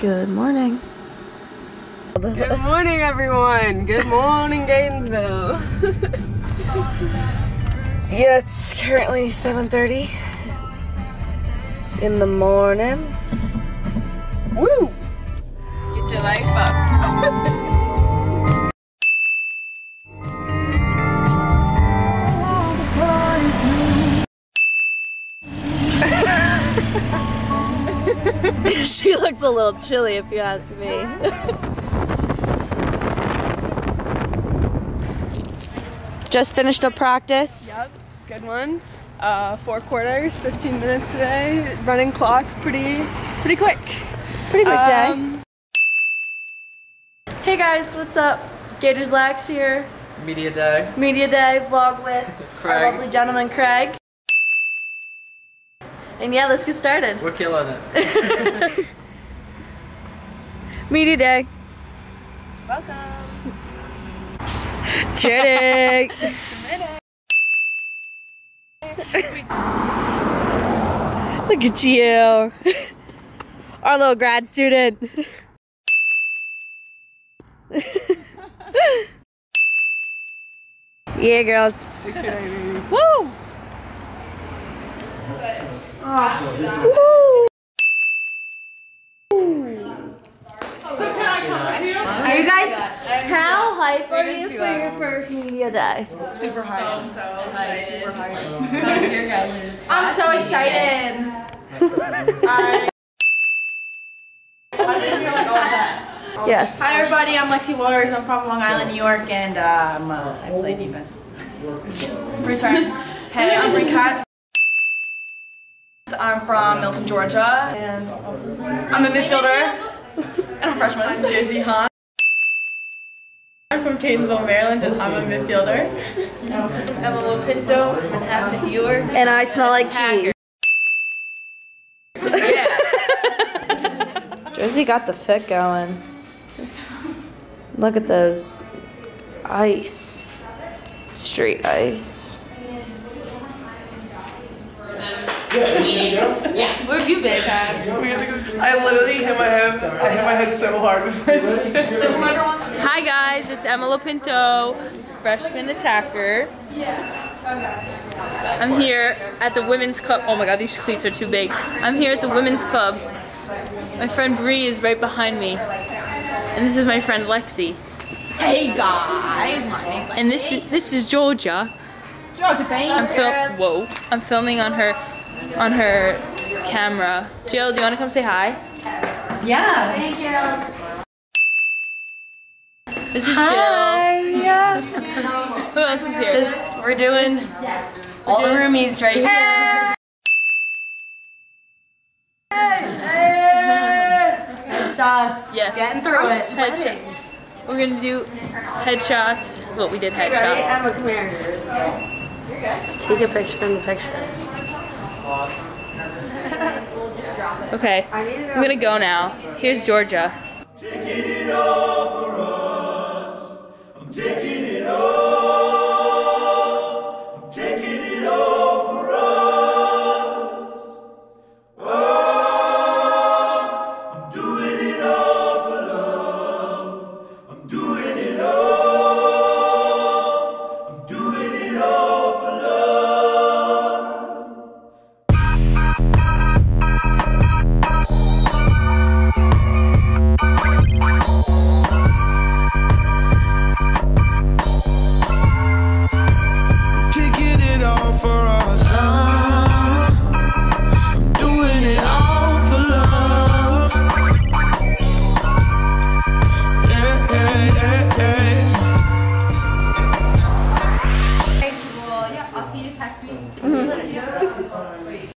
Good morning. Good morning, everyone. Good morning, Gainesville. Yeah, it's currently 7.30 in the morning. Woo! Get your life up. she looks a little chilly if you ask me. Just finished up practice. Yep, good one. Uh, four quarters, 15 minutes today. Running clock, pretty, pretty quick. Pretty quick day. Um, Hey guys, what's up? Gators Lax here. Media day. Media Day vlog with our lovely gentleman Craig. And yeah, let's get started. We're killing it. Media Day. welcome. Cheers. Look at you. Our little grad student. yeah, girls. Woo! Woo! Are you guys, how hype are you for your first media day? Super hyper. I'm so excited. I, Yes. hi everybody, I'm Lexi Waters. I'm from Long Island, New York, and um, uh, I play defense. First turn. Hey, I'm Brie Katz. I'm from Milton, Georgia, and I'm a midfielder. And I'm a freshman. I'm Hahn. I'm from Catonsville, Maryland, and I'm a midfielder. Emma Pinto from Manhasset, New York. And I smell like cheese. Josie got the fit going. Look at those ice. Street ice. Where have you been, I literally hit my head. I hit my head so hard with my stick. Hi guys, it's Emma Lopinto, freshman attacker. Yeah. I'm here at the women's club. Oh my god, these cleats are too big. I'm here at the women's club. My friend Bree is right behind me. And this is my friend Lexi. Hey guys, my name's And this is this is Georgia. Georgia Payne. I'm fil- whoa. I'm filming on her on her camera. Jill, do you wanna come say hi? Yeah. Thank you. This is Jill. Who else is here? Just we're doing yes. all the roomies right here. Shots. Yes. Getting through it. Headshot. We're gonna do headshots. Well, we did headshots. Emma, come here. Just take a picture in the picture. Okay, I'm gonna go now. Here's Georgia.